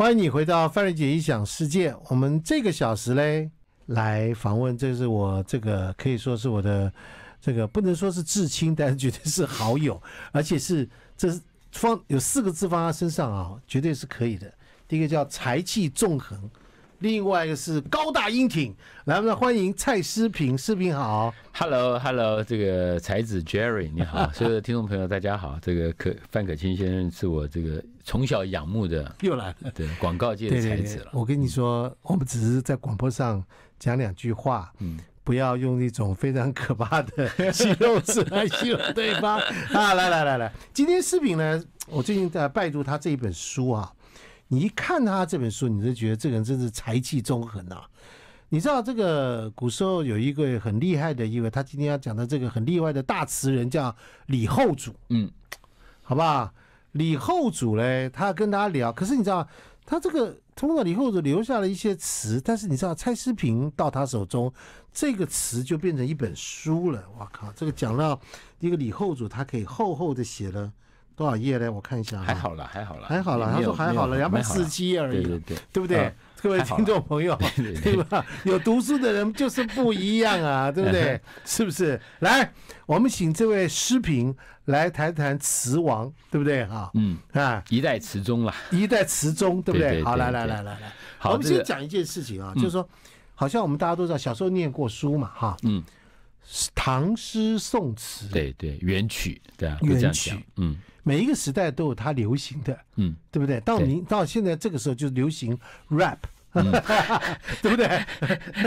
欢迎你回到范瑞姐异想世界。我们这个小时嘞，来访问，这是我这个可以说是我的这个不能说是至亲，但是绝对是好友，而且是这是放有四个字放他身上啊，绝对是可以的。第一个叫财气纵横，另外一个是高大英挺。来，我们欢迎蔡诗平，诗平好。Hello，Hello，这个才子 Jerry 你好，所有的听众朋友大家好。这个可范可清先生是我这个从小仰慕的又来了。对广告界的对对对才子了，。我跟你说，我们只是在广播上讲两句话，嗯，不要用一种非常可怕的形容词来形容对方 啊！来来来来，今天视频呢，我最近在拜读他这一本书啊，你一看他这本书，你就觉得这个人真是才气纵横啊！你知道这个古时候有一个很厉害的一位，他今天要讲的这个很厉害的大词人叫李后主，嗯，好不好？李后主嘞，他跟大家聊，可是你知道，他这个通过李后主留下了一些词，但是你知道蔡思平到他手中，这个词就变成一本书了。我靠，这个讲到一个李后主，他可以厚厚的写了多少页呢？我看一下哈，还好了，还好了，还好了，他说还好了，两百四十七页而已，对对对，对不对嗯？各位听众朋友，对吧？有读书的人就是不一样啊，对不对？是不是？来，我们请这位诗评来谈谈词王，对不对？哈，嗯，啊，一代词宗了。一代词宗，对不对？好，来来来来来，我们先讲一件事情啊，嗯就是说，好像我们大家都知道，小时候念过书嘛，哈，嗯，唐诗宋词，，对对，元曲，对啊，元曲，嗯每一个时代都有它流行的，嗯，对不对？到对明到现在这个时候就流行 rap，嗯 对不对？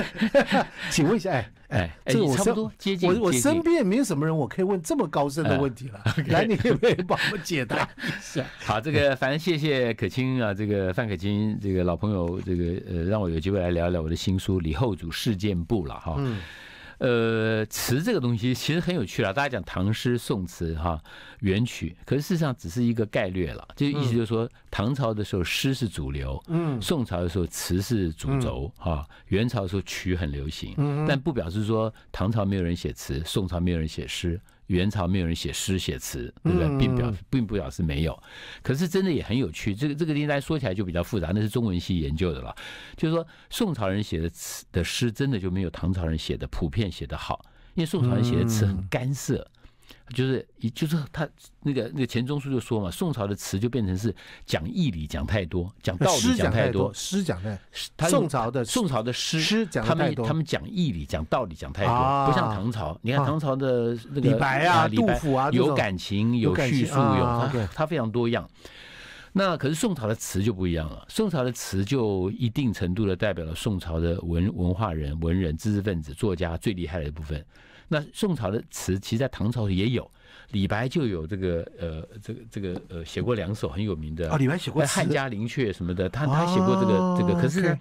请问一下，哎哎，哎这个我身差不多接近，我我身边没有什么人我可以问这么高深的问题了，来，你可不可以帮我解答一下？好，这个反正谢谢可清啊，这个范可清这个老朋友，这个呃，让我有机会来聊一聊我的新书《李后主事件簿》了哈。嗯呃，词这个东西其实很有趣了，大家讲唐诗宋词哈，元曲，可是事实上只是一个概略了，就意思就是说，唐朝的时候诗是主流，嗯宋朝的时候词是主轴哈，元朝的时候曲很流行，嗯但不表示说唐朝没有人写词，宋朝没有人写诗，元朝没有人写诗写词，对不对？嗯并表并不表示没有。可是真的也很有趣，这个这个应该说起来就比较复杂，那是中文系研究的了。就是说，宋朝人写的词的诗，真的就没有唐朝人写的普遍写的好，因为宋朝人写的词很干涩。就是，就是他那个那个钱钟书就说嘛，宋朝的词就变成是讲义理讲太多，讲道理讲太多多，。诗讲太他宋朝的宋朝的诗诗讲他太多们他们讲义理讲道理讲太多，啊不像唐朝。你看啊唐朝的那个李白啊杜甫啊有感情有叙述啊有它非常多样。那可是宋朝的词就不一样了，宋朝的词就一定程度的代表了宋朝的文文化人、文人、知识分子、作家最厉害的部分。那宋朝的词，其实在唐朝也有，李白就有这个呃这个这个呃写过两首很有名的哦，李白写过汉家陵阙什么的，他他写过这个这个，哦可是呢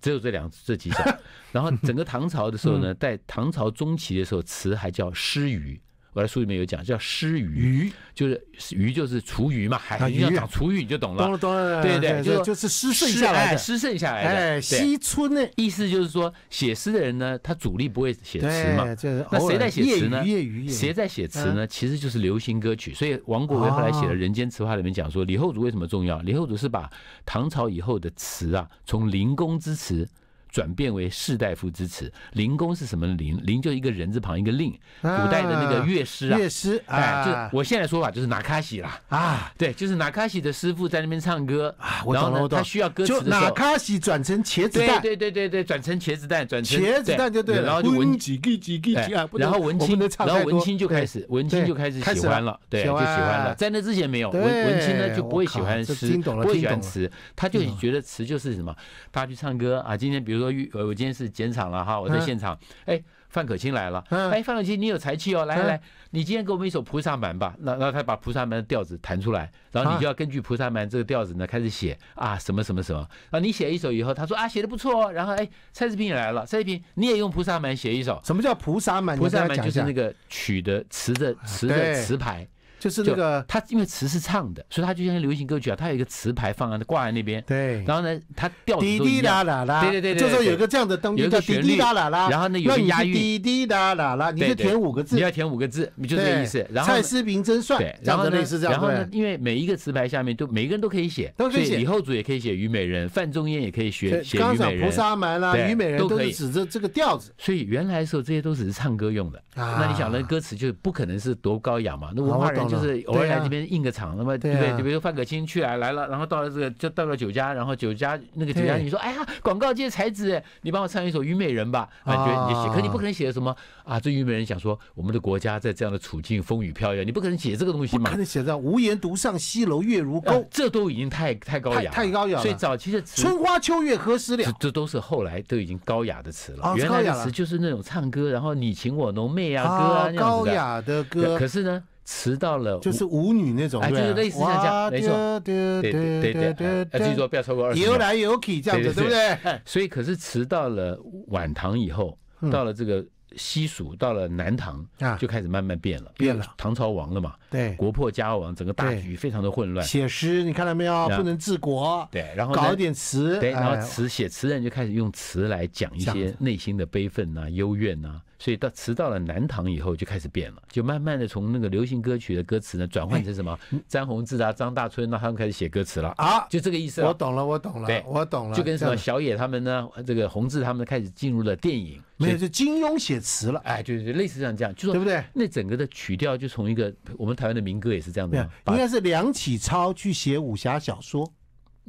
只有这两这几首。然后整个唐朝的时候嗯呢，在唐朝中期的时候，词还叫诗余。我在书里面有讲，叫诗余，鱼，就是余就是厨余嘛，啊海你要鱼讲厨余你就懂了。懂了懂了，对对就就就是诗剩下来的，哎诗剩下来的，哎，对惜春呢，意思就是说，写诗的人呢，他主力不会写词嘛，那谁在写词呢谁在写词呢？其实就是流行歌曲。所以王国维后来写的《人间词话》里面讲说，李后主为什么重要？李后主是把唐朝以后的词啊，从灵公之词。转变为士大夫之词，灵公是什么灵？灵就一个人字旁一个令，古代的那个乐师啊，乐师哎，啊，就我现在说法就是拿卡西啦，啊。对，就是拿卡西的师傅在那边唱歌，啊，我然后呢，他需要歌词就拿卡西转成茄子蛋，对对对对，转成茄子蛋，转成茄子蛋就对了，然后就文几几几几啊，然后文青然后文青就开始，文青就开始喜欢了，对，就喜欢了。在那之前没有，文文青呢就不会喜欢诗，不会喜欢词，他就觉得词就是什么，大家去唱歌啊。今天比如说，呃，我今天是剪场了哈，我在嗯现场，哎。范可清来了，嗯哎，范可清，你有才气哦，来来嗯来，你今天给我们一首《菩萨蛮》吧。那然后他把《菩萨蛮》的调子弹出来，然后啊你就要根据《菩萨蛮》这个调子呢开始写啊什么什么什么。啊，你写一首以后，他说啊写的不错哦，然后哎蔡志平也来了，蔡志平你也用《菩萨蛮》写一首，什么叫菩萨蛮？菩萨蛮就是那个曲的词的词的词牌，就是那个它因为词是唱的，所以它就像流行歌曲啊，它有一个词牌放在挂在那边，对，然后呢，它调子滴滴都一样啦。啦啦，对对对对就是有一个这样的东西就叫滴滴一个旋律啦啦啦，然后呢有押韵滴滴啦啦啦，你就填五个字你，要填五个字，就这个意思。然后蔡思平真帅，对，然后呢的类似这样，然后呢，因为每一个词牌下面都每个人都可以写，都可以写所李后主也可以写虞美人，范仲淹也可以写对写虞美人。萨蛮啦、对虞美人都是指着这个调子所以原来的时候这些都只是唱歌用的，啊那你想那歌词就不可能是多高雅嘛？那啊文化我懂就是偶尔来这边应个场，那么对不对？就比如说范可清去来来了，然后到了这个就到了酒家，然后酒家那个酒家你说哎呀广告界才子，你帮我唱一首虞美人吧，啊，你就你就写，可你不可能写什么啊？这虞美人想说我们的国家在这样的处境风雨飘摇，你不可能写这个东西嘛不可？能写到无言独上西楼月如啊钩，这都已经太太高雅了，太太高雅了所以早期的词春花秋月何时了？这都是后来都已经高雅的词了。哦原来词就是那种唱歌，然后你情我浓媚啊歌啊那样子的。高雅的歌可是呢，词到了就是舞女那种，就是类似像这样没错。对对对对对，要记住不要超过二十秒。游来游去这样子，对不对？所以可是词到了晚唐以后，嗯。到了这个西蜀，到了南唐啊，就开始慢慢变了，变了。唐朝亡了嘛，对，国破家亡，整个大对。局非常的混乱。写诗你看到没有？啊不能治国，对，然后呢？搞一点词，对，然后哎。词写词人就开始用词来讲一些内心的悲愤呐、幽怨呐、所以到词到了南唐以后就开始变了，就慢慢的从那个流行歌曲的歌词呢转换成什么詹宏志啊、张大春啊，他们开始写歌词了，啊，就这个意思。我懂了，我懂了对，我懂了，就跟什么小野他们呢，这个宏志他们开始进入了电影，没有，就金庸写词了，哎，对对对，类似像这样，就说对不对？那整个的曲调就从一个我们台湾的民歌也是这样的应该是梁启超去写武侠小说，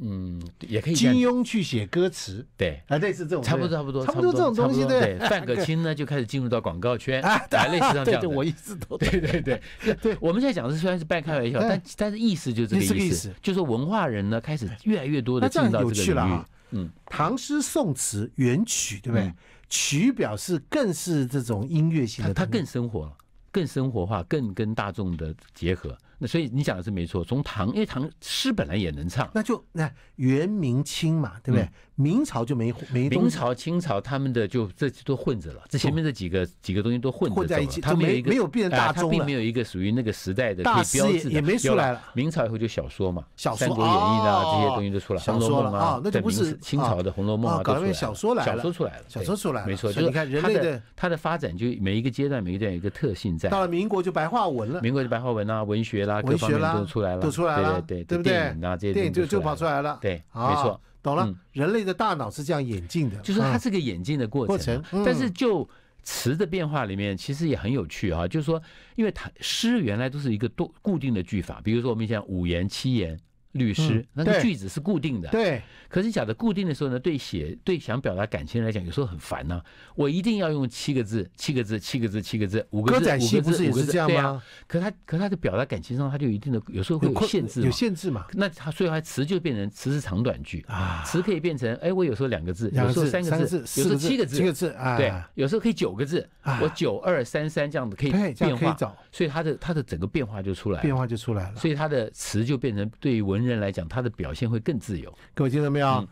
嗯也可以金庸去写歌词，对。啊，类似这种，差不多，差不多，差不多这种东西，对对。范可清呢，就开始进入到广告圈，啊，哎，类似像这对对，样的。我一直都对对对。对，我们现在讲的虽然是半开玩笑，但但是意思就是这个意思。就是文化人呢开始越来越多的进到这个领域。了啊。嗯，唐诗宋词元曲，对不对？嗯？曲表示更是这种音乐性的它更生活了，更生活化，更跟大众的结合。那所以你讲的是没错，从唐，因为唐诗本来也能唱，那就那元明清嘛，对不对？明朝就没没明朝、清朝他们的就这都混着了，这前面这几个几个东西都混着混在一起他没没有没有变成大哎它众了。并没有一个属于那个时代的可标志的，也也没出来了。明朝以后就小说嘛，三国演义》啊哦这些东西都出来，《小说红楼梦》啊那就不是清朝的《红楼梦》哦啊都出来小说来了。小说出来了，小说出来了。没错，就是你看人类的它的发展就每一个阶段每一个阶段有一个特性在。到了民国就白话文了，民国的白话文啊、文学啦，各方面都出来了，都出来了，对对对不对？电影啊这些电影就就跑出来了，对，啊。没错，，懂了嗯。人类的大脑是这样演进的，就是它嗯是个演进的过过程但是就词的变化里面，其实也很有趣啊。就是说，因为它诗原来都是一个多固定的句法，比如说我们讲五言、七言。律师嗯，那个句子是固定的。对。可是讲的固定的时候呢，对写对想表达感情来讲，有时候很烦呐、我一定要用七个字、七个字、七个字、七个字、五个字、歌仔戏五个字、不是也是五个字。这样吗？可他可他的表达感情上，他就有一定的，有时候会有限制嘛。有。限制嘛。那他所以他词就变成词是长短句，啊，词可以变成哎，我有时候两个字，有时候三三个字、有时候七个字七个字，啊，对，有时候可以九个字啊，我九二三三这样子可以变化，所以他的他的整个变化就出来了，变化就出来了。所以他的词就变成对于文人来讲，他的表现会更自由。各位听到没有？嗯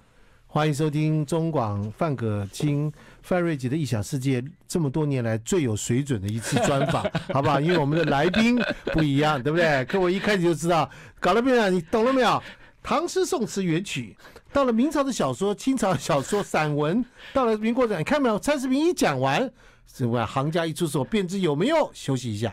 欢迎收听中广范可清、范瑞杰的异想世界，这么多年来最有水准的一次专访，好不好？因为我们的来宾不一样，对不对？各位一开始就知道，搞了没有？你懂了没有？唐诗宋词元曲，到了明朝的小说、清朝的小说、散文，到了民国的，你看没有？蔡世平一讲完，是吧？行家一出手，便知有没有。休息一下。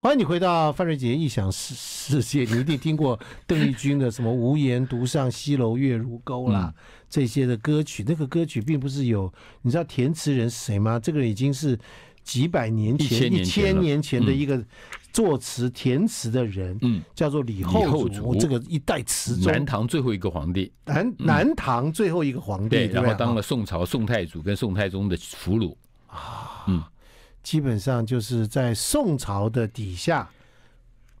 欢迎你回到范瑞杰异想世世界，你一定听过邓丽君的什么“无言独上西楼月如钩”啦，嗯。这些的歌曲。那个歌曲并不是有，你知道填词人是谁吗？这个人已经是几百年前、一千年前的一个作词填词的人，嗯，叫做李后主。这个一代词中南唐最后一个皇帝，南南唐最后一个皇帝，然后当啊了宋朝宋太祖跟宋太宗的俘虏，基本上就是在宋朝的底下，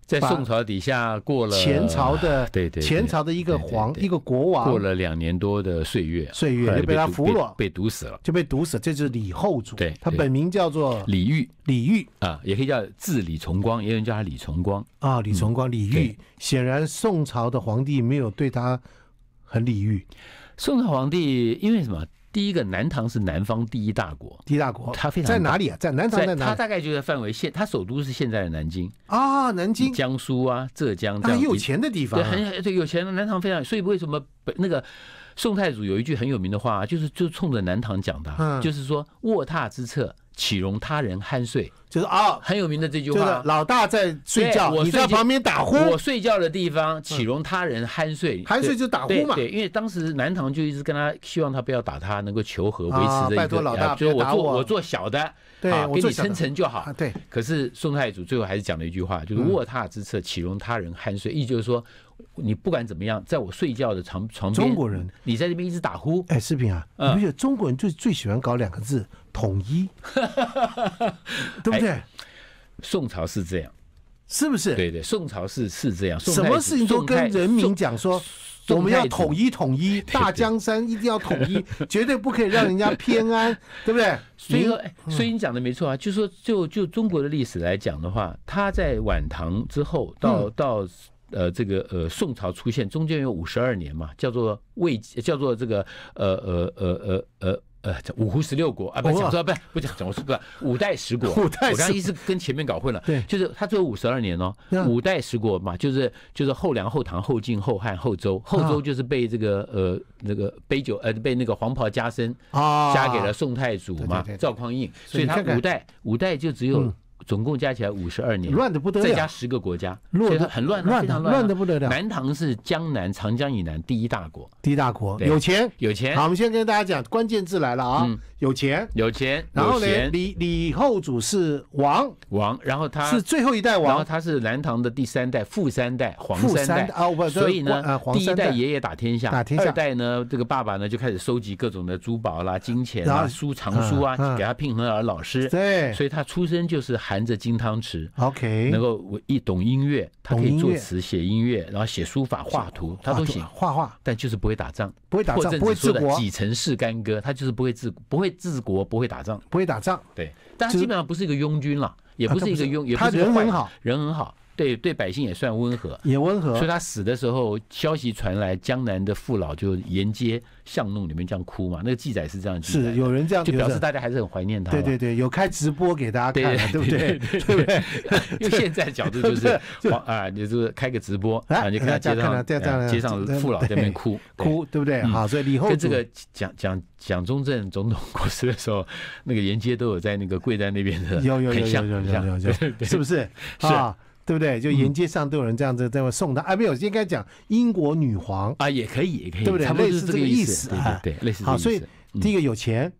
在宋朝底下过了前朝的对对对前朝的一个皇一个国王过了两年多的岁月，岁月就被他俘虏被被毒死了。就被毒死，这就是李后主。对对他本名叫做李煜李煜啊，也可以叫字李重光，也有人叫他李重光。啊，李重光，李煜。显然宋朝的皇帝没有对他很礼遇，宋朝皇帝因为什么？第一个，南唐是南方第一大国，第一大国，它非常在哪里啊？在南唐在在哪里？它大概就在范围现，它首都是现在的南京、啊，南京，江苏啊、浙江这啊，样很有钱的地方。很对有钱的南唐非常，所以为什么北那个宋太祖有一句很有名的话，就是就冲着南唐讲的啊，嗯就是说卧榻之侧，岂容他人酣睡，就是啊，很有名的这句就是话。老大在睡觉，我睡你在旁边打呼，我睡觉的地方，岂容他人酣睡？酣睡就打呼嘛。对对，因为当时南唐就一直跟他希望他不要打他，能够求和，维啊持着一个，拜托老大啊就我我做我做小的，对啊，给你我做小的称臣就好啊，。对，可是宋太祖最后还是讲了一句话，就是嗯卧榻之侧，岂容他人酣睡？意思就是说，你不管怎么样，在我睡觉的床床边，中国人，你在这边一直打呼，哎，视频啊，不觉得中国人最最喜欢搞两个字统一，对不对？宋朝是这样，是不是？对对，宋朝是是这样，什么事情都跟人民讲说，我们要统一统一，大江山一定要统一，绝对不可以让人家偏安，对不对？所以所以你讲的没错啊，就说就就中国的历史来讲的话，他在晚唐之后到、嗯。到呃这个呃宋朝出现，中间有五十二年嘛，叫做魏叫做这个呃呃呃呃呃。呃，五胡十六国啊，不讲说不是不讲讲我是不是五代十国？五代十我刚刚一直跟前面搞混了。对就是他只有五十二年哦嗯，五代十国嘛，就是就是后梁、后唐、后晋、后汉、后周，后周啊就是被这个呃那个杯酒呃被那个黄袍加身，啊，加给了宋太祖嘛赵匡胤，所以他五代五代就只有嗯总共加起来五十二年，乱的不得了。再加，十个国家，乱的很乱啊，乱的不得了。南唐是江南长江以南第一大国，第一大国。有钱，有钱。好，我们先跟大家讲关键字来了啊。嗯，有钱。有钱，然后呢，李李后主是王，王，然后他是最后一代王。然后，他是南唐的第三代、富三代、皇富三代。啊，不，所以呢第一代代爷爷打天下，打天下。二代呢，这个爸爸呢就开始收集各种的珠宝啦、金钱然后啊、书藏书啊给他聘很好的老师，对。所以他出生就是含着金汤匙，，OK，能够我一懂音乐，他可以作词、写音乐，然后写书法、画图，他都行，画画。但就是不会打仗。不会打仗，不会治国，几成是干戈，他就是不会治，不会治国，不会打仗。不会打仗，对，但他就是基本上不是一个庸军了，也不是一个庸，也不他人。很好，人很好，对对百姓也算温和。也温和所以，他死的时候，消息传来，江南的父老就沿街巷弄里面这样哭嘛。那个记载是这样记载，是有人这样就表示大家还是很怀念他。对对。对，有开直播给大家对看了，对不对？对不对？因为 现在的角度就是黄啊，你就是开个直播啊就看到街上街上父老在那边哭哭，对不对？嗯好，所以李后主跟这个蒋蒋蒋中正总统 过世的时候，那个沿街都有在那个跪在那边的，有有有有有有是不是？是啊，对不对？就沿街上都有人这样子在那送他，啊，没有，应该讲英国女皇。啊，也可以，也可以，对不对？类似这个意意思。啊。对对对，类似好，所以第一个有钱，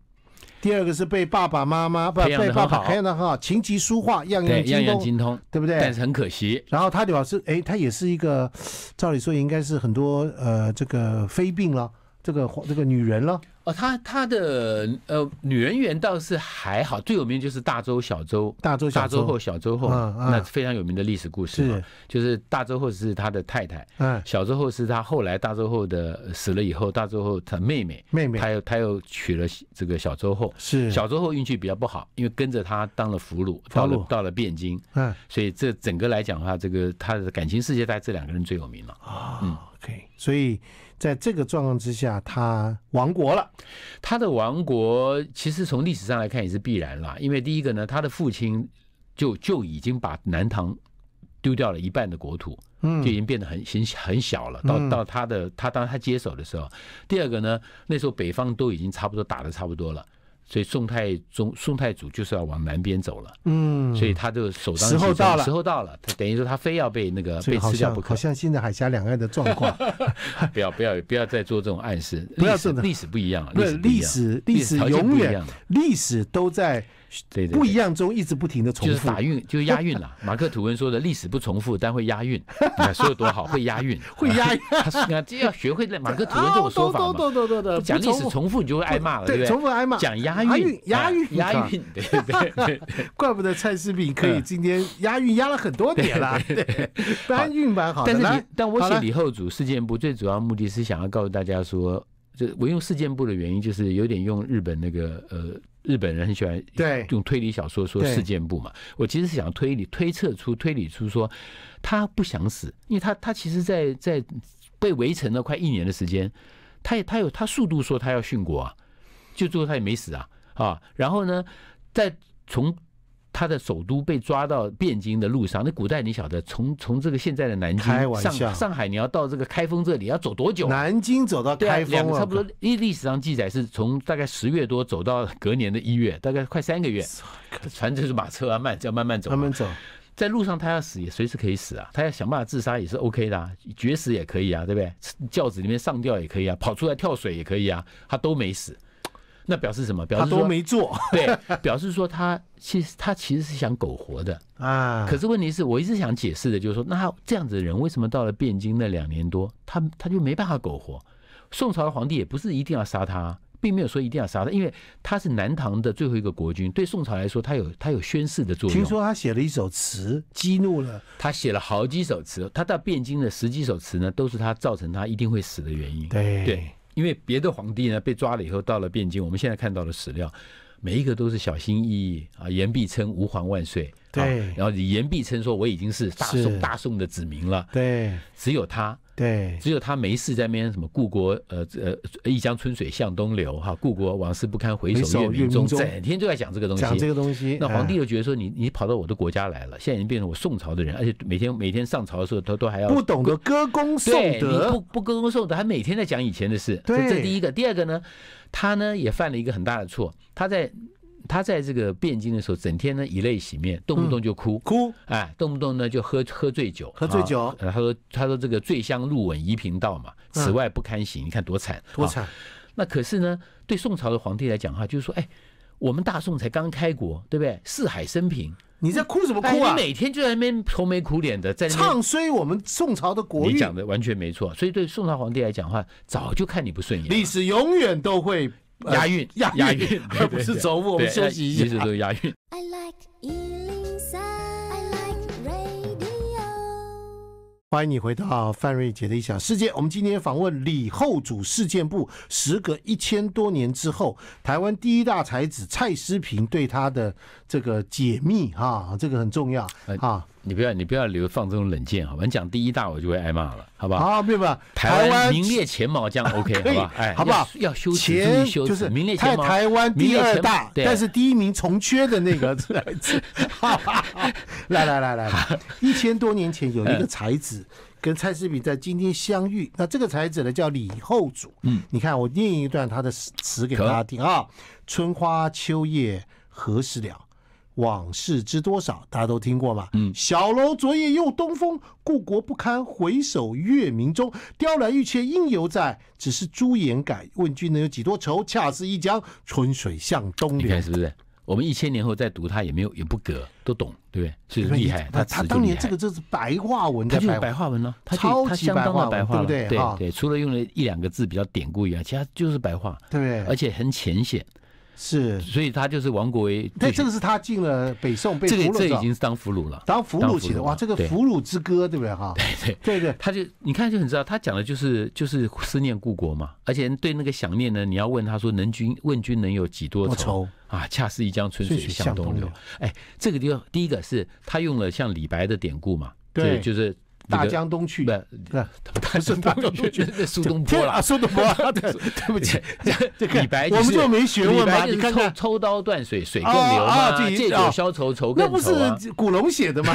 第二个是被爸爸妈妈不被爸爸培养的很好，琴棋书画样对，样样样精通，对不对？但是很可惜，然后他表示，哎，他也是一个，照理说应该是很多呃这个非病了，这个这个女人了，哦，他他的呃女人缘倒是还好，最有名就是大周、小周。大周小大周后、小周后，嗯嗯。那非常有名的历史故事。嘛是，就是大周后是他的太太，嗯，小周后是他后来大周后的死了以后，大周后他妹妹，妹妹。他又他又娶了这个小周后，是。小周后运气比较不好，因为跟着他当了俘虏，到了到了汴京，嗯。所以这整个来讲的话，这个他的感情世界，在这两个人最有名了。嗯。啊，OK，所以在这个状况之下，他亡国了，他的亡国其实从历史上来看也是必然啦，因为第一个呢，他的父亲就就已经把南唐丢掉了一半的国土，嗯就已经变得很很很小了。到嗯到他的他当他接手的时候，第二个呢，那时候北方都已经差不多打的差不多了。所以宋太宗、宋太祖就是要往南边走了，嗯，所以他就首当时候到了。时候到了，他等于说他非要被那个被吃掉不可。好。像现在海峡两岸的状况，不要不要不要再做这种暗示，不要做历史历史不一样了，不历历史历史永远历史都在对对对不一样中一直不停的重复，就是法韵，就是押韵啦。马克吐温说的历史不重复，但会押韵。你看说的多好，会押韵，会押韵他这要学会马克吐温这种说法嘛。对对对对，讲历史重复你就会挨骂了，对对，不对？重复挨骂，讲押押韵，押韵哎押韵，对对对。怪不得蔡思敏可以嗯今天押韵押了很多年了，对，搬运蛮好的。但是但我写李后主事件簿最主要目的是想要告诉大家说，这我用事件簿的原因就是有点用日本那个呃。日本人很喜欢对用推理小说说事件簿嘛，我其实是想推理推测出推理出说他不想死，因为他他其实在在被围城了快一年的时间，他也他有他速度说他要殉国啊，就最后他也没死啊啊。然后呢，在从他的首都被抓到汴京的路上，那古代你晓得，从从这个现在的南京上上海，你要到这个开封这里要走多久啊？南京走到开封了，两个差不多，因为历史上记载是从大概十月多走到隔年的一月，大概快三个月。船就是马车啊，慢，要慢慢走嘛。他们走，在路上，他要死也随时可以死啊，他要想办法自杀也是 OK 的、啊，绝食也可以啊，对不对？轿子里面上吊也可以啊，跑出来跳水也可以啊，他都没死。那表示什么？表他都没做 对，表示说他其实他其实是想苟活的。啊。可是问题是我一直想解释的，就是说，那他这样子的人为什么到了汴京那两年多，他他就没办法苟活？宋朝的皇帝也不是一定要杀他，并没有说一定要杀他，因为他是南唐的最后一个国君，对宋朝来说，他有他有宣誓的作用。听说他写了一首词，激怒了他写了好几首词，他到汴京的十几首词呢，都是他造成他一定会死的原因。对对，因为别的皇帝呢被抓了以后到了汴京，我们现在看到的史料，每一个都是小心翼翼啊，言必称吾皇万岁。啊对然后言必称说我已经是大是宋大宋的子民了，对只有他。对只有他没事在那边什么故国呃呃一江春水向东流哈，故国往事不堪回回首首月明中，整天就在讲这个东西。讲这个东西，那皇帝哎就觉得说你你跑到我的国家来了，现在已经变成我宋朝的人，而且每天每天上朝的时候他都还要不懂得歌功颂德，你不德，不歌功颂德，还每天在讲以前的事。对这第一个，第二个呢，他呢也犯了一个很大的错，他在他在这个汴京的时候，整天呢以泪洗面，动不动就哭。哭哎，动不动呢就喝喝醉酒，喝醉酒他说他说这个醉香入吻夷平道嘛，此外不堪行。你看多惨，啊多惨，那可是呢，对宋朝的皇帝来讲哈，就是说，哎，我们大宋才刚开国，对不对？四海升平，你在哭什么哎哭啊你？每天就在那边愁眉苦脸的，在那唱衰我们宋朝的国运，你讲的完全没错。所以对宋朝皇帝来讲的话，早就看你不顺眼，历史永远都会呃押韵，押押韵韵，而不是走步。我们休息一下。都押韵。I like Ealing Sound. I like radio. 欢迎你回到范瑞杰的异想世界。我们今天访问李后主事件部，时隔一千多年之后，台湾第一大才子蔡思平对他的这个解密哈、这个很重要呃啊。你不要，你不要留放这种冷箭，好吧？你讲第一大，我就会挨骂了，好不好？好，没有没有，台湾名列前茅，这样 OK，好吧？哎，好不好要要修前就是名列前茅。台湾第二大，对但是第一名重缺的那个 才子。来来来来来，一千多年前有一个才子跟蔡世平在今天相遇，那这个才子呢叫李后主。嗯，你看我念一段他的词词给大家听啊：春花秋叶何时了？往事知多少？大家都听过嘛？嗯小楼昨夜又东风，故国不堪回首月明中。雕栏玉砌应犹在，只是朱颜改。问君能有几多愁？恰似一江春水向东流你看。是不是？我们一千年后再读它，也没有也不隔，都懂，对不对？是厉害，他他当年这个就是白话文他就是白话，文了，他超级白话白话了，对不对对对，除了用了一两个字比较典故以外，其他就是白话，对不对？而且很浅显，是，所以他就是王国维对，最这个是他进了北宋被俘虏之后这已经是当俘虏了，当俘虏起的，哇，这个俘虏之歌，对不对哈？对。对对，他就你看就很知道，他讲的就是就是思念故国嘛，而且对那个想念呢，你要问他说能君问君能有几多愁啊？恰似一江春水向东流。哎，这个地方第一个是他用了像李白的典故嘛，对就就是那大江东去，不是 大江东去，那苏东坡了啊，。苏东坡啊，对，对不起，这个李白我们就没学问嘛，你看看，抽抽刀断水，水更啊流嘛，啊借酒啊消愁，愁更愁那不。是古龙写的吗？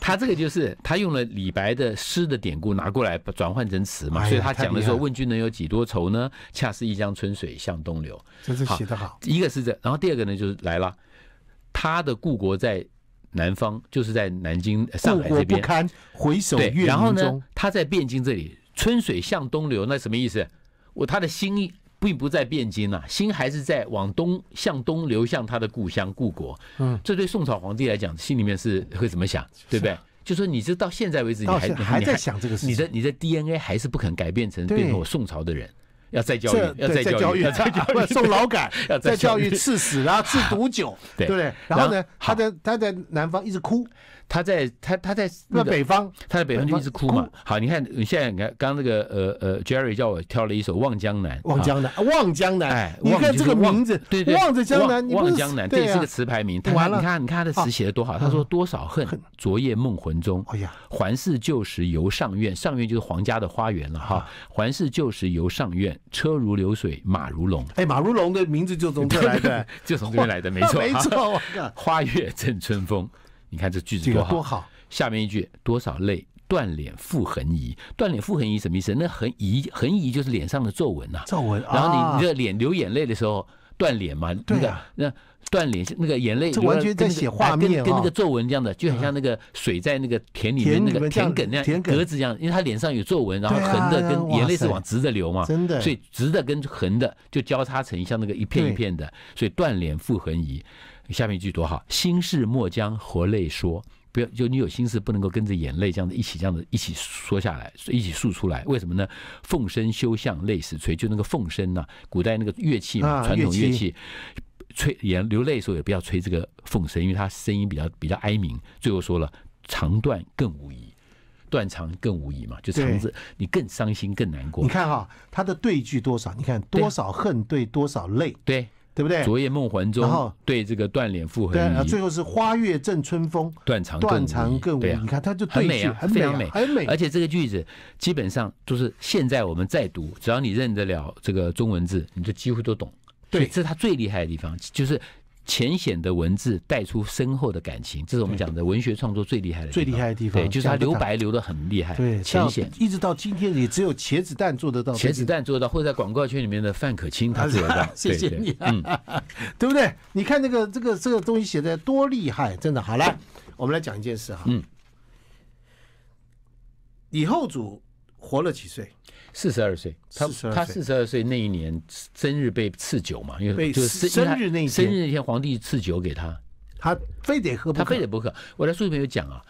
他这个就是他用了李白的诗的典故拿过来转换成词嘛，所以他讲的说太厉害了问君能有几多愁呢？恰似一江春水向东流。真是写得好，一个是这，然后第二个呢就是来了，他的故国在南方，就是在南京、呃上海这边。不堪，回首对，月然后呢。，他在汴京这里，春水向东流，那什么意思？我他的心并不在汴京啊，心还是在往东向东流向他的故乡故国。嗯，这对宋朝皇帝来讲，心里面是会怎么想，对不对？就说你这到现在为止，你还你还在想这个事情，你的你的 DNA 还是不肯改变成变成我宋朝的人，要再教育，要再教育，再教育，送劳改 要，再再教育赐死，然后赐毒酒，对。对不对？然后呢，他在他在南方一直哭，他在他他在那那个北方他在北方就一直哭嘛。好，你看你现在你看刚刚那个呃呃 Jerry 叫我挑了一首《望江南》，啊望江南，望江南，哎，你看这个名字，对对，望着江南，望江南，这是个词牌名。他完了你看，你看他的词写的多好。他说：“多少恨，昨夜梦魂中。哎呀，环视旧时游上苑，上苑就是皇家的花园了哈啊。环视旧时游上苑，车如流水马如龙，哎，马如龙的名字就从这来的，就从这边来的，没错。没错，花月正春风，你看这句子多好。多好，下面一句多少泪，断脸复横移。断脸复横移什么意思？那横移横移就是脸上的皱纹呐、皱纹，然后啊。你你的脸流眼泪的时候断脸嘛，那个那断脸那个眼泪完全在写画面哦跟那个皱纹这样的，就很像那个水在那个田里面那个田埂那样田埂。格子一样，因为他脸上有皱纹，然后横的跟眼泪是往直的流嘛，真的。所以直的跟横的就交叉成像那个一片一片的，所以断脸复横移。下面一句多好，心事莫将活泪说。不要，就你有心事不能够跟着眼泪这样子一起这样子一起说下来，一起诉出来。为什么呢？凤声休向泪始垂，就那个凤声呐、古代那个乐器嘛，啊传统乐器，吹眼流泪的时候也不要吹这个凤声，因为它声音比较比较哀鸣。最后说了，长断更无疑，断肠更无疑嘛，就肠子你更伤心更难过你。看哈，他的对句多少？你看多少恨对多少泪，对，对不对？昨夜梦魂中然后对这个断脸复对，然后，最后是花月正春风，断肠断肠更无。对啊你看他就很美啊，很美很美。而且这个句子基本上都是现在我们在读，只要你认得了这个中文字，你就几乎都懂。对这是他最厉害的地方，就是浅显的文字带出深厚的感情，这是我们讲的文学创作最厉害的地方最厉害的地方对，就是他这样子看留白留的很厉害，对，浅显。一直到今天也只有茄子蛋做得到，茄子蛋做得到，或者在广告圈里面的范可清他做得到。谢谢你嗯，对不对？你看这个这个这个东西写的多厉害，真的。好了，我们来讲一件事哈。嗯，李后主活了几岁？四十二岁，他他四十二岁那一年生日被赐酒嘛，因为就是生日那一天生日那天皇帝赐酒给他，他非得喝不可。他非得不喝。我在书里面有讲啊，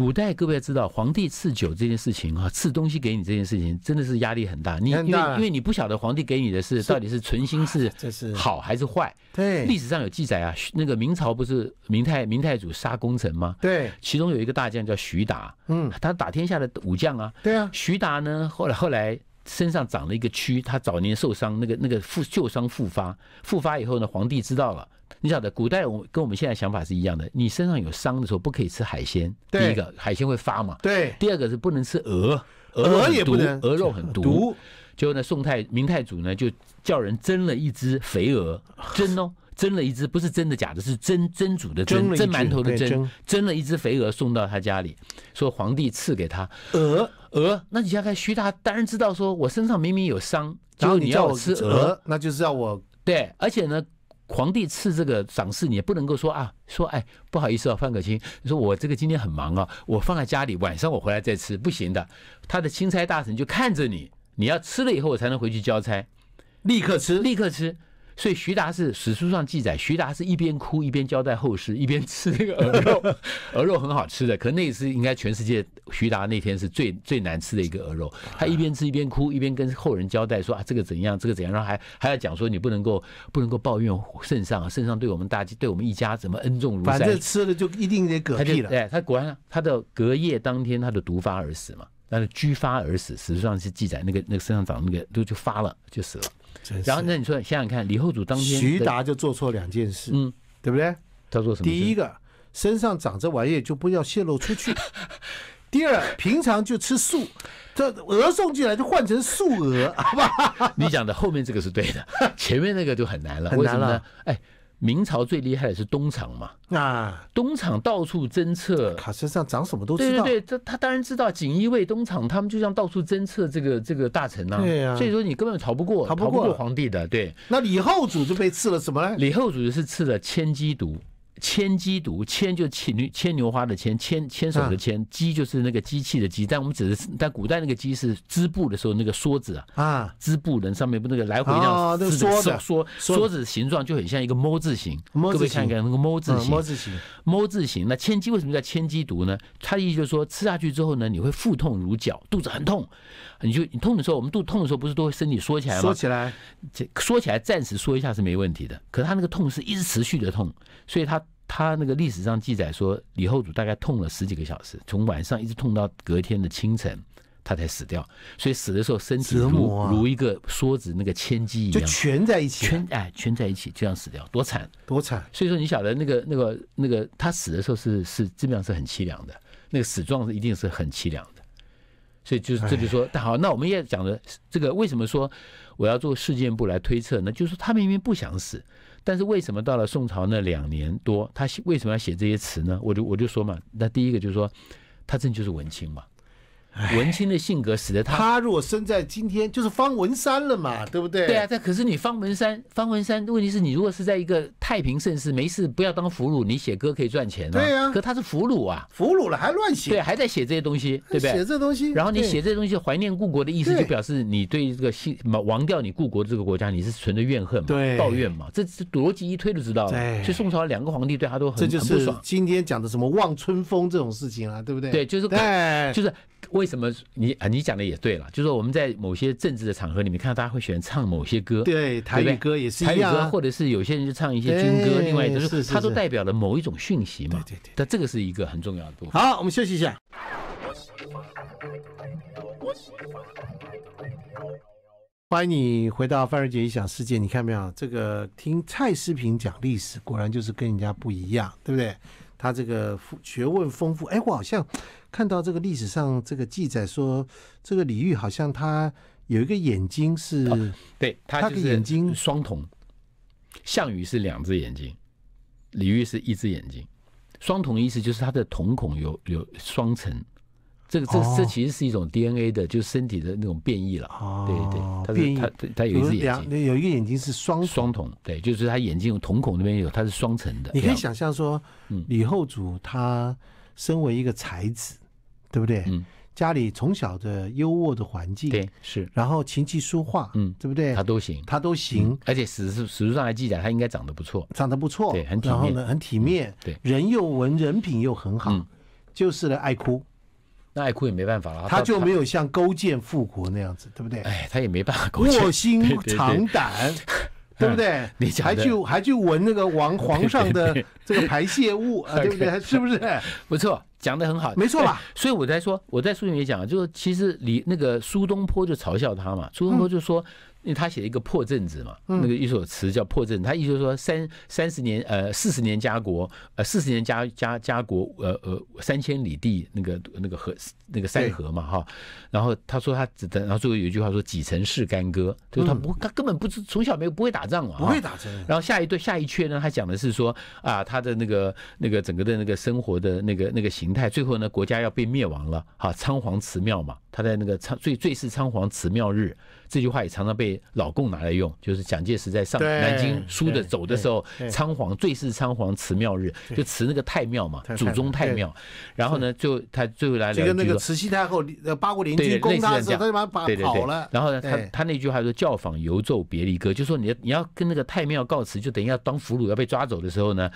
古代各位要知道，皇帝赐酒这件事情啊，赐东西给你这件事情，真的是压力很大。你因为因为你不晓得皇帝给你的是到底是存心是好还是坏。对历史上有记载啊，那个明朝不是明太明太祖杀功臣吗？对，其中有一个大将叫徐达，嗯，他打天下的武将啊。对啊，徐达呢，后来后来身上长了一个蛆，他早年受伤，那个那个复旧伤复发，复发以后呢，皇帝知道了。你晓得，古代我跟我们现在想法是一样的，你身上有伤的时候不可以吃海鲜。第一个，海鲜会发嘛；对，第二个是不能吃鹅，鹅也不能鹅肉很毒。毒 就呢，宋太明太祖呢就叫人蒸了一只肥鹅，蒸哦，蒸了一只，不是真的假的，是蒸蒸煮的蒸，蒸馒头的蒸蒸，了一只肥鹅送到他家里，说皇帝赐给他鹅，鹅。那你想想看，徐达当然知道，说我身上明明有伤，然后你要我吃鹅，鹅，那就是要我对，而且呢。皇帝赐这个赏赐，你也不能够说啊，说哎，不好意思啊，范可卿，你说我这个今天很忙啊，我放在家里，晚上我回来再吃，不行的。他的钦差大臣就看着你，你要吃了以后我才能回去交差，立刻吃。立刻吃。所以徐达是史书上记载，徐达是一边哭一边交代后事，一边吃那个鹅肉，鹅肉很好吃的。可那一次应该全世界徐达那天是最最难吃的一个鹅肉。他一边吃一边哭，一边跟后人交代说啊这个怎样，这个怎样，然后还还要讲说你不能够不能够抱怨圣上，啊，圣上对我们大对我们一家怎么恩重如山。反正吃了就一定得嗝屁了。对他果然他的隔夜当天他的毒发而死嘛，但是居发而死，史书上是记载那个那个身上长那个都就发了就死了。然后那你说想想看，李后主当天徐达就做错两件事，嗯，对不对？他做什么？第一个，身上长这玩意就不要泄露出去；第二，平常就吃素，这鹅送进来就换成素鹅，好吧？你讲的后面这个是对的，前面那个就很难了。很难了为什么呢？哎，明朝最厉害的是东厂嘛，啊，东厂到处侦测。卡身上长什么都知道，对对对，这他当然知道，锦衣卫、东厂他们就像到处侦测这个这个大臣呐、对啊所以说你根本逃不过，逃不过。逃不过皇帝的。对，那李后主就被赐了什么呢？李后主是赐了千机毒，千机毒，牵就牵牛牵牛花的牵，牵牵手的牵，机就是那个机器的机，但我们只是但古代那个机是织布的时候那个梭子啊，啊，织布人上面不那个来回那样织梭子梭梭梭子形状就很像一个猫字形，各位看一看那个猫字嗯形，摸字形，猫字形。那千机为什么叫千机毒呢？它的意思就是说吃下去之后呢，你会腹痛如绞，肚子很痛。你就你痛的时候，我们肚痛的时候不是都会身体缩起来吗缩？起来，这缩起来暂时缩一下是没问题的，可是它那个痛是一直持续的痛，所以他他那个历史上记载说，李后主大概痛了十几个小时，从晚上一直痛到隔天的清晨，他才死掉。所以死的时候身体如、啊如一个梭子那个千机一就样，蜷在一起，圈哎圈在一起，这样死掉，多惨！多惨！所以说你晓得那个那个那个他死的时候是是基本上是很凄凉的，那个死状是一定是很凄凉的。所以就是这就说，但好，那我们也讲的这个为什么说我要做事件部来推测呢？就是说他明明不想死，但是为什么到了宋朝那两年多，他为什么要写这些词呢？我就我就说嘛，那第一个就是说，他真就是文青嘛，文青的性格使得他他如果生在今天，就是方文山了嘛，对不对？对啊，，但可是你方文山，方文山，问题是你如果是在一个太平盛世，没事不要当俘虏，你写歌可以赚钱啊。对啊可他是俘虏啊，俘虏了还乱写，对，还在写这些东西，对不对写？这东西，然后你写这些东西，怀念故国的意思，就表示你对这个姓亡掉你故国这个国家，你是存着怨恨嘛，对抱怨嘛，这这逻辑一推就知道了。所以宋朝两个皇帝对他都很这就是很不爽。今天讲的什么望春风这种事情啊，对不对？对，就是对，就是为什么你啊你讲的也对了，就是说我们在某些政治的场合里面看到大家会喜欢唱某些歌，对台语歌也是台语歌，一样啊，或者是有些人就唱一些军歌，对另外一是它都代表了某一种讯息嘛。对对对但这个是一个很重要的部分。好，我们休息一下。欢迎你回到范瑞杰异想世界。你看没有？这个听蔡诗平讲历史，果然就是跟人家不一样，对不对？他这个富学问丰富。哎，我好像看到这个历史上这个记载说，这个李煜好像他有一个眼睛是、对，他他的就是眼睛双瞳，项羽是两只眼睛，李煜是一只眼睛。双瞳意思就是他的瞳孔有有双层，这个这哦这其实是一种 DNA 的，就是身体的那种变异了。哦对对，他变异是他他他有一只眼两睛。有一个眼睛是双双瞳，对，就是他眼睛有瞳孔那边有，它是双层的。你可以，想象说嗯，李后主他身为一个才子，对不对？嗯，家里从小的优渥的环境，对，是，然后琴棋书画，嗯对不对？他都行。他都行，而且史史史书上还记载他应该长得不错，长得不错，对很体面然后呢，很体面，对人又文，人品又很好，嗯就是呢爱哭，那爱哭也没办法了，他就没有像勾践复国那样子，对不对？哎，他也没办法勾践卧薪 尝胆。对不对？你还去还去闻那个王 皇上的这个排泄物啊，对不对？是不是？不错，讲的很好，没错吧所以我在说，我在书里面也讲，就是其实李那个苏东坡就嘲笑他嘛，苏东坡就说。因为他写了一个破阵子嘛，嗯。那个一首词叫破阵，他意思就是说三三十年呃四十年家国呃四十年家家家国呃呃三千里地那个那个河那个山河嘛哈，然后他说他只等，然后最后有一句话说几曾是干戈，就是他不他根本不知从小没有不会打仗嘛，嗯不会打仗，然后下一对下一阙呢，他讲的是说啊，他的那个那个整个的那个生活的那个那个形态，最后呢，国家要被灭亡了，哈，仓皇辞庙嘛，他在那个仓最最是仓皇辞庙日这句话也常常被老共拿来用，就是蒋介石在上南京输的走的时候仓皇最是仓皇辞庙日，就辞那个太庙嘛，祖宗太庙，然后呢，就他最后来就跟那个。慈禧太后呃八国联军攻他的时候，他就把他跑了。然后呢，他他那句话说“教坊游奏别离歌”，就说你要你要跟那个太庙告辞，就等于要当俘虏要被抓走的时候呢，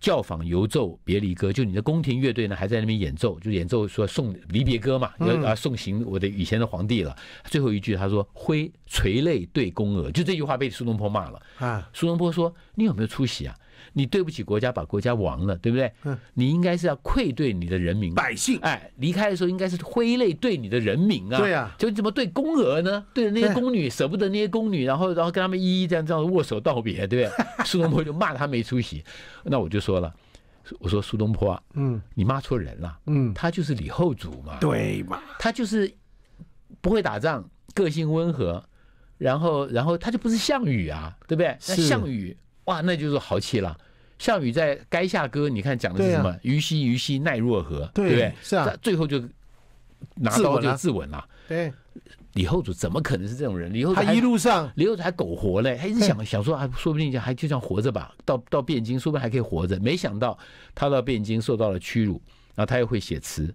教坊游奏别离歌，就你的宫廷乐队呢还在那边演奏，就演奏说送离别歌嘛，嗯要啊送行我的以前的皇帝了。最后一句他说“挥垂泪对宫娥”，就这句话被苏东坡骂了。啊，苏东坡说：“你有没有出息啊？你对不起国家，把国家亡了，对不对？嗯你应该是要愧对你的人民。”百姓哎，离开的时候应该是挥泪对你的人民啊。对啊就怎么对宫娥呢？对那些宫女舍不得那些宫女，然后然后跟他们一一这样这样握手道别，对不对？苏东坡就骂他没出息。那我就说了，我说苏东坡啊，嗯你骂错人了，嗯，他就是李后主嘛，对嘛，他就是不会打仗，个性温和，然后然后他就不是项羽啊，对不对？那项羽哇，那就是豪气了。项羽在《垓下歌》，你看讲的是什么？虞兮虞兮，奈若何？对不对？是啊最后就拿刀就自刎了。对李后主怎么可能是这种人？李后主还他一路上李后主还苟活嘞，他一直想想说啊，说不定还就这样活着吧，到到汴京，说不定还可以活着。没想到他到汴京受到了屈辱，然后他又会写词，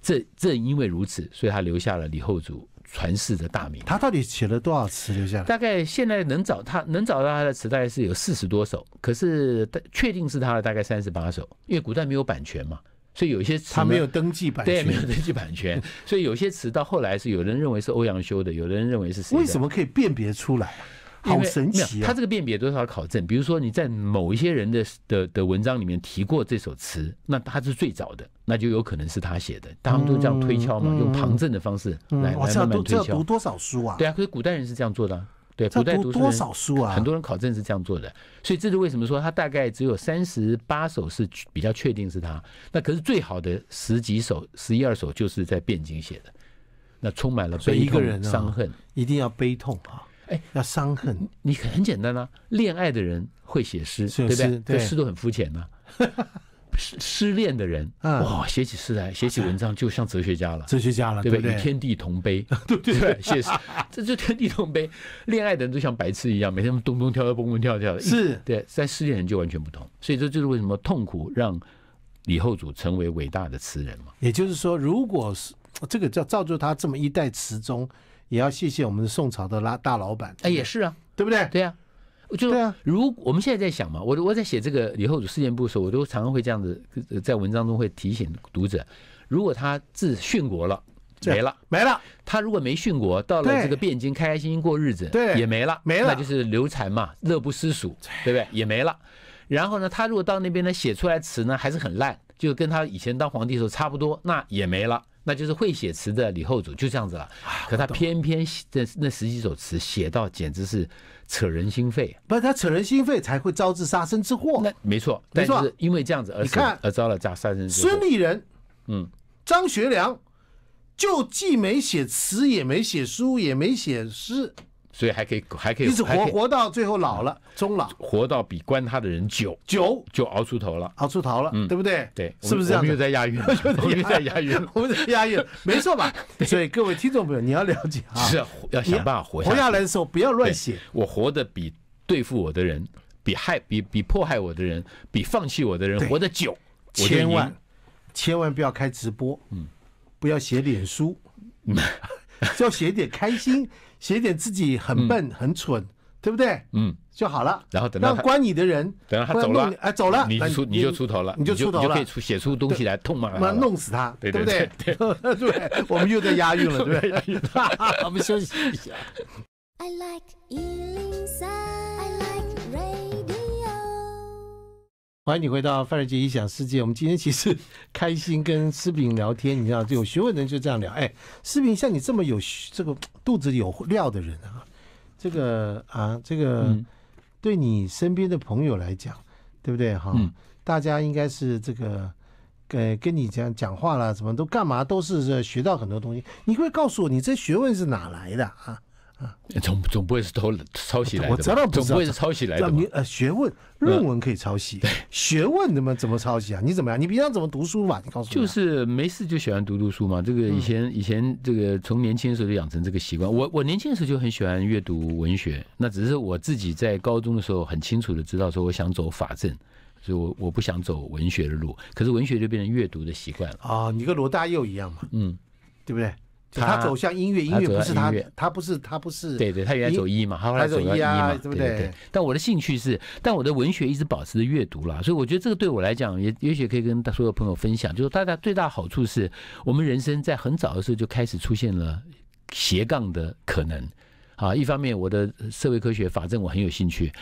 正正因为如此，所以他留下了李后主传世的大名。他到底写了多少词留下来？大概现在能找他能找到他的词，大概是有四十多首，可是确定是他的大概三十八首，因为古代没有版权嘛，所以有些词他没有登记版权对，没有登记版权，所以有些词到后来是有人认为是欧阳修的，有人认为是谁的？为什么可以辨别出来啊？好神奇啊！他这个辨别多少考证？比如说你在某一些人的的的文章里面提过这首词，那他是最早的，那就有可能是他写的。他们都这样推敲嘛，嗯用旁证的方式来来慢慢推敲读这要读。多少书啊？对啊，可是古代人是这样做的啊。对，古代读多少书啊？很多人考证是这样做的，所以这是为什么说他大概只有三十八首是比较确定是他，那可是最好的十几首、十一二首就是在汴京写的，那充满了悲痛、一个人啊伤恨。一定要悲痛啊！哎，要伤痕。你很简单啊，恋爱的人会写诗，对不对？对这诗都很肤浅呐、失失恋的人，嗯哇，写起诗来，写起文章就像哲学家了。哲学家了，对不对？与天地同悲，对不对？写诗，这就天地同悲。恋爱的人都像白痴一样，每天咚咚跳跳、蹦蹦跳跳的。是对，在失恋人就完全不同。所以这就是为什么痛苦让李后主成为伟大的词人嘛。也就是说，如果是这个叫造就他这么一代词宗，也要谢谢我们的宋朝的拉大老板，哎，也是啊，对不对？对啊。我就对啊如我们现在在想嘛，我我在写这个李后主事件簿的时候，我都常常会这样子，呃在文章中会提醒读者，如果他自殉国了，没了。没了，他如果没殉国，到了这个汴京开开心心过日子，对也没了，没了那就是流产嘛，乐不思蜀，对不对？也没了。然后呢，他如果到那边呢写出来词呢还是很烂，就跟他以前当皇帝的时候差不多，那也没了。那就是会写词的李后主就这样子了。可他偏偏写这那十几首词写到简直是扯人心肺。不是他扯人心肺，才会招致杀身之祸。那没错，没错但是因为这样子而你看而遭了杀杀身之祸孙。立人、嗯，张学良，就既没写词，也没写书，也没写诗，所以还可以还可以一直活活到最后老了，终老活到比关他的人久，久就熬出头了。熬出头了，对不对？对，是不是这样子我们又？在押韵了，我们又在押韵了。我们在押韵，没错吧？所以各位听众朋友，你要了解啊，是啊要想办法活活下去。下来的时候不要乱写，我活得比对付我的人，比害比比迫害我的人，比放弃我的人活得久，千万千万不要开直播，嗯，不要写脸书，要写点开心，写点自己很笨、很蠢，对不对？嗯，就好了。然后等到他关你的人，等到他走了哎，走了，你出你就出头了，你就出头了你就可以出写出东西来痛骂他。弄死他，对不对对？对，我们又在押韵了，对不对？我们休息一下。I like Ealing Sound. I like 欢迎你回到范瑞杰异想世界。我们今天其实开心跟思平聊天，你知道，有学问的人就这样聊。哎，思平像你这么有这个肚子有料的人啊，这个啊，这个嗯对你身边的朋友来讲，对不对哈？嗯大家应该是这个。呃，跟你讲讲话啦，什么都干嘛，都是呃学到很多东西。你会告诉我，你这学问是哪来的啊？总总不会是偷抄袭来的，我知道不知道总不会是抄袭来的你？呃，学问论文可以抄袭，学问怎么怎么抄袭啊？你怎么样？你平常怎么读书嘛？你告诉我。就是没事就喜欢读读书嘛。这个以前、以前这个从年轻的时候就养成这个习惯。我我年轻的时候就很喜欢阅读文学，那只是我自己在高中的时候很清楚的知道说我想走法政，所以我我不想走文学的路。可是文学就变成阅读的习惯了。啊，你跟罗大佑一样嘛，嗯，对不对？就他他走向音乐，音乐不是他他不是他不是对对，他原来走医嘛，他后来走到医嘛，对不对对？但我的兴趣是，但我的文学一直保持着阅读啦，所以我觉得这个对我来讲，也也许可以跟大所有朋友分享，就是大家最大好处是我们人生在很早的时候就开始出现了斜杠的可能。啊，一方面我的社会科学、法政我很有兴趣，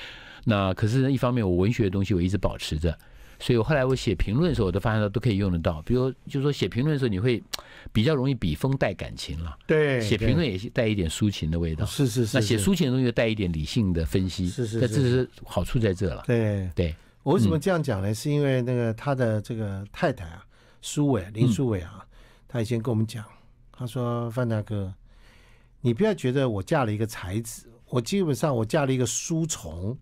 那可是呢，一方面我文学的东西我一直保持着。所以我后来我写评论的时候，我都发现到都可以用得到。比如，就是说写评论的时候，你会 比较容易笔锋带感情了。对写评论也是带一点抒情的味道。是是是，那写抒情的东西又带一点理性的分析，是是是那这是好处在这了。对。对，我为什么这样讲呢？是因为那个他的这个太太啊，苏伟林苏伟啊，他以前跟我们讲，他说范大哥，你不要觉得我嫁了一个才子，我基本上我嫁了一个书虫。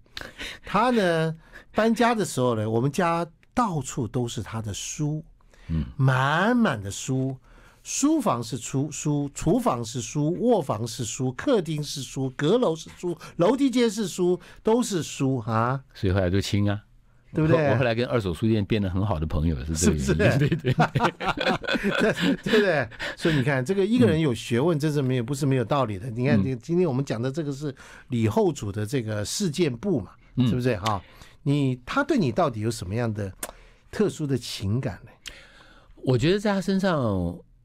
他呢搬家的时候呢，我们家到处都是他的书，嗯，满满的书。书房是书书，厨房是书，卧房是书，客厅是书，阁楼是书，楼梯间是书，都是书啊，所以后来就清啊，对不对？我后来跟二手书店变得很好的朋友是这个是不原因。是对 对，对不 对？所以你看，这个一个人有学问，这是没有不是没有道理的。你看，嗯这今天我们讲的这个是李后主的这个事件簿嘛，嗯是不是哈？你他对你到底有什么样的特殊的情感呢？我觉得在他身上，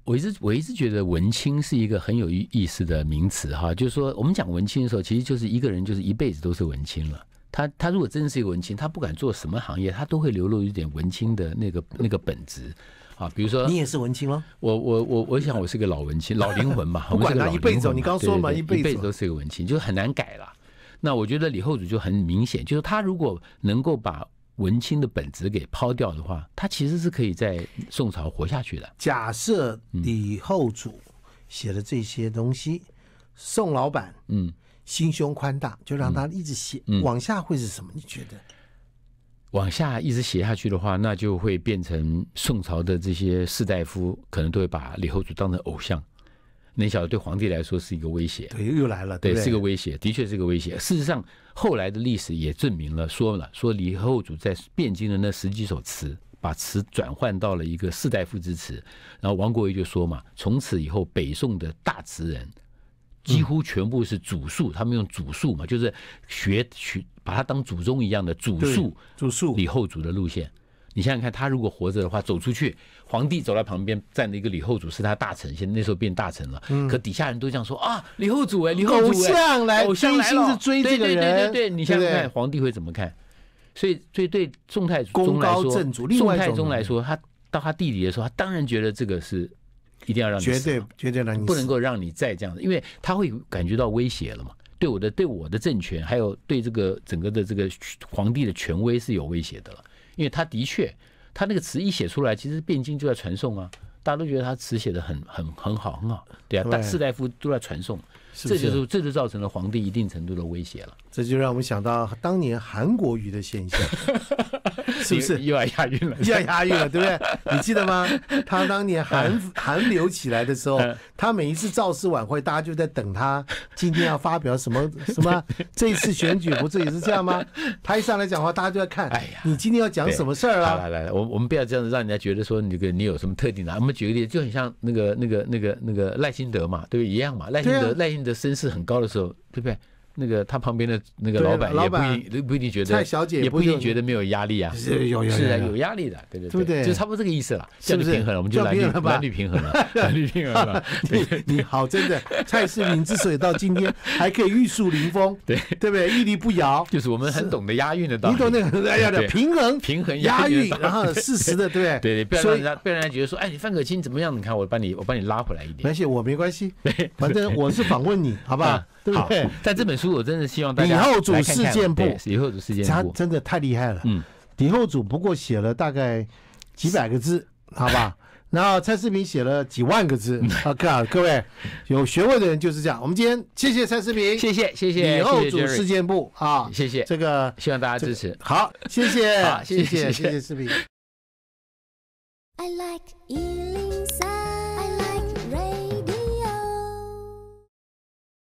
我一直我一直觉得文青是一个很有意意思的名词哈，就是说我们讲文青的时候，其实就是一个人就是一辈子都是文青了。他他如果真的是一个文青，他不管做什么行业，他都会流露一点文青的那个那个本质啊。比如说你也是文青喽？我我我我想我是个老文青，老灵魂嘛，不管他一辈子你刚说嘛一辈子都是一个文青，就是很难改了。那我觉得李后主就很明显，就是他如果能够把文青的本质给抛掉的话，他其实是可以在宋朝活下去的。假设李后主写的这些东西，宋老板嗯，心胸宽大，就让他一直写，嗯往下会是什么？你觉得？往下一直写下去的话，那就会变成宋朝的这些士大夫可能都会把李后主当成偶像。那你晓得，对皇帝来说是一个威胁。对，又来了，对？是个威胁，的确是个威胁。事实上，后来的历史也证明了，说了说李后主在汴京的那十几首词，把词转换到了一个士大夫之词。然后王国维就说嘛，从此以后北宋的大词人几乎全部是祖述，他们用祖述嘛，就是学学把他当祖宗一样的祖对述主述李后主的路线。你想想看，他如果活着的话，走出去，皇帝走到旁边站着一个李后主，是他大臣，现在那时候变大臣了。可底下人都这样说啊，李后主哎，李后主偶像来偶像来追是追这个对对对对对，你想想看，对对皇帝会怎么看？所以，所以对宋太宗来说，宋太宗来说，他到他弟弟的时候，他当然觉得这个是一定要让你绝对绝对让你不能够让你再这样子，因为他会感觉到威胁了嘛。对我的对我的政权，还有对这个整个的这个皇帝的权威是有威胁的了。因为他的确，他那个词一写出来，其实汴京就在传颂啊，大家都觉得他词写的很很很好很好，对啊，对。大士大夫都在传颂，是不这就是这就造成了皇帝一定程度的威胁了，这就让我们想到当年韩国瑜的现象，是不是？又要押韵了？又要押韵了，对不对？你记得吗？他当年韩韩流起来的时候嗯，他每一次造势晚会，大家就在等他今天要发表什么什么。这一次选举不是也是这样吗？他一上来讲话，大家就在看，哎呀你今天要讲什么事儿啊？来来来，我我们不要这样子，让人家觉得说你这个你有什么特定的。我们举个例子，就很像那个那个那个那个赖辛德嘛，对不对？一样嘛。赖辛德、赖辛的声势很高的时候，对不对？那个他旁边的那个老板也不一定不一定觉得，蔡小姐也不一定觉得没有压力啊。是有啊，有有压力的，对对对不对就差不多这个意思了。是不是平衡了，我们就男女平衡了男女平衡了，男女平衡了。你你好，真的，蔡世明之所以到今天还可以玉树临风，对对不对？屹立不摇，就是我们很懂得押韵的道理。你懂那个哎呀的平衡、平衡押韵然后适时的，对不对？对对，不要让人家不要让人家觉得说，哎，你范可清怎么样？你看我帮你，我帮你拉回来一点。没关系，我没关系，反正我是访问你，好不？好对不对？但这本书我真的希望大家李后主事件簿对李后主事件簿，他真的太厉害了。嗯，李后主不过写了大概几百个字，好吧？然后蔡世平写了几万个字，嗯啊，各各位有学问的人就是这样。我们今天谢谢蔡世平，谢谢谢谢李后谢谢主事件簿啊，谢谢，这个希望大家支持。好，谢谢 好，谢谢谢谢谢谢谢世平。I like